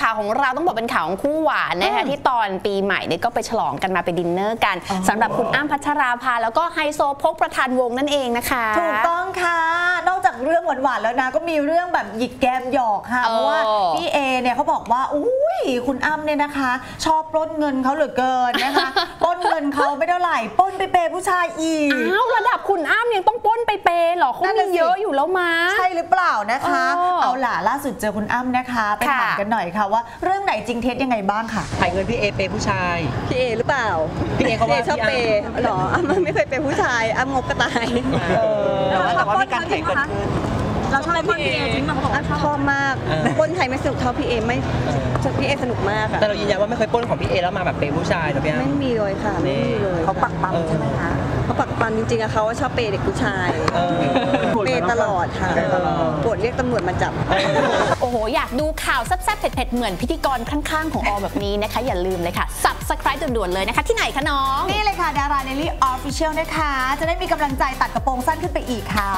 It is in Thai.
ข่าวของเราต้องบอกเป็นข่าวของคู่หวานนะคะที่ตอนปีใหม่เนี่ยก็ไปฉลองกันมาไปดินเนอร์กันสำหรับคุณอั้มพัชราภา แล้วก็ไฮโซพกประธานวงศ์นั่นเองนะคะ ถูกต้องค่ะ นอกจากเรื่องหวานๆแล้วนะ ก็มีเรื่องแบบหยิกแกมหยอกค่ะเออเพราะว่าพี่เอเนี่ยเขาบอกว่าอุ้ยคุณอั้มเนี่ยนะคะ ชอบปล้นเงินเขาเหลือเกินนะคะปล้นเงินเขาไม่เท่าไหร่ปล้นไปเปย์ผู้ชายอีกอ้าวระดับคุณอั้มยังต้องปล้นไปเปย์เหรอเขานั่นมีน่ะสิเยอะอยู่แล้วมาใช่หรือเปล่านะคะ เออเอาล่ะล่าสุดเจอคุณอ้ำนะคะไปค่ะถามกันหน่อยค่ะว่าเรื่องไหนจริงเท็จยังไงบ้างค่ะถ่ายเงินพี่เอเปย์ผู้ชายพี่เอหรือเปล่าพี่เอเขาว่าชอบพี่เปอ้ำย์หรออ้ำไม่เคยเป็นผู้ชายอ้ำงกกระตายแต่ว่าแต่ว่ามีการถ่ายเกิดขึ้นเราชอบพี่เอจริงมั้ยชอบมากเออปล้นไทยไม่สนุกเท่าพี่เอไม่พี่เอสนุกมากอะแต่เรายืนยันว่าไม่เคยปล้นของพี่เอแล้วมาแบบเปย์ผู้ชายหรอพี่อ้ำไม่มีเลยค่ะไม่มีเลยเขาปักปั๊มใช่ไหมคะ เขาปักปันจริงๆอะเขาว่าชอบเปย์เด็กผู้ชายเออเปย์ตลอดค่ะเปย์ตลอดปวดเรียกตำรวจมาจับ โอ้โห อยากดูข่าวแซ่บๆเผ็ดๆ เหมือนพิธีกรข้างๆ ของออแบบนี้นะคะ อย่าลืมเลยค่ะ subscribe ด่วนๆเลยนะคะ ที่ไหนคะน้อง นี่เลยค่ะ ดาราเดลี่ official นะคะ จะได้มีกำลังใจตัดกระโปรงสั้นขึ้นไปอีกค่ะ